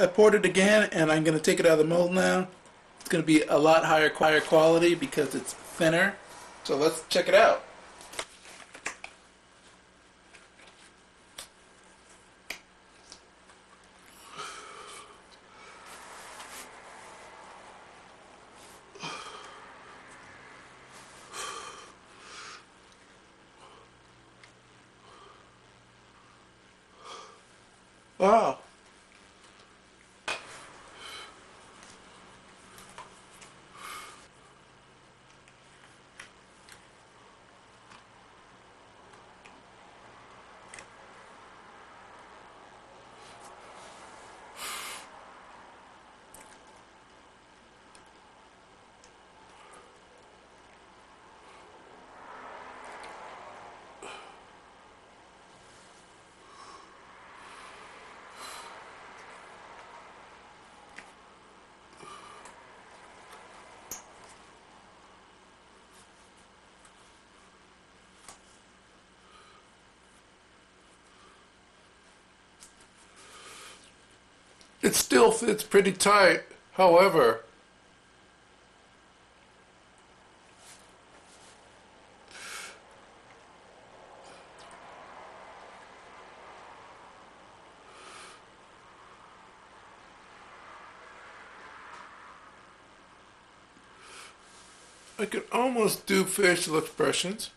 I poured it again, and I'm gonna take it out of the mold now. It's gonna be a lot higher, higher quality because it's thinner. So let's check it out. Wow. It still fits pretty tight. However, I could almost do facial expressions.